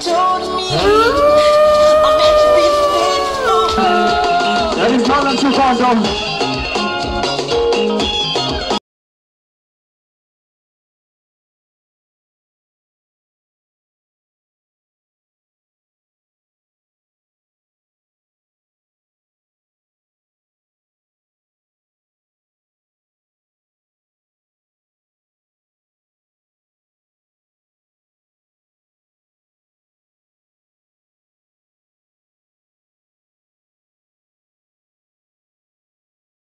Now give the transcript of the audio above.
told me I meant to be faithful. That is not a two pounds,